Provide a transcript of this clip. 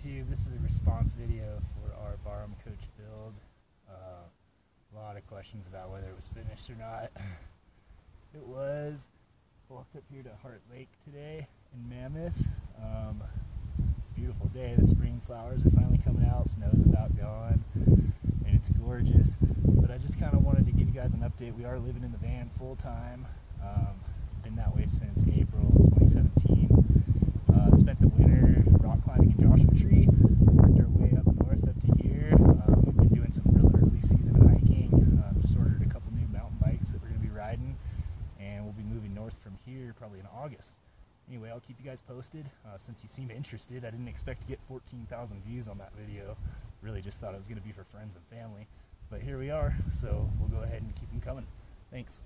YouTube. This is a response video for our Barham coach build. Uh, a lot of questions about whether it was finished or not. it was. Walked up here to Heart Lake today in Mammoth. Um, beautiful day. The spring flowers are finally coming out. Snow's about gone, and it's gorgeous. But I just kind of wanted to give you guys an update. We are living in the van full time. Um, been that way since April 2017. Uh, spent the winter rock climbing in Joshua Tree. Worked our way up north up to here. Um, we've been doing some real early season hiking. Um, just ordered a couple new mountain bikes that we're going to be riding, and we'll be moving north from here probably in August. Anyway, I'll keep you guys posted. Uh, since you seem interested, I didn't expect to get 14,000 views on that video. Really just thought it was going to be for friends and family. But here we are, so we'll go ahead and keep them coming. Thanks.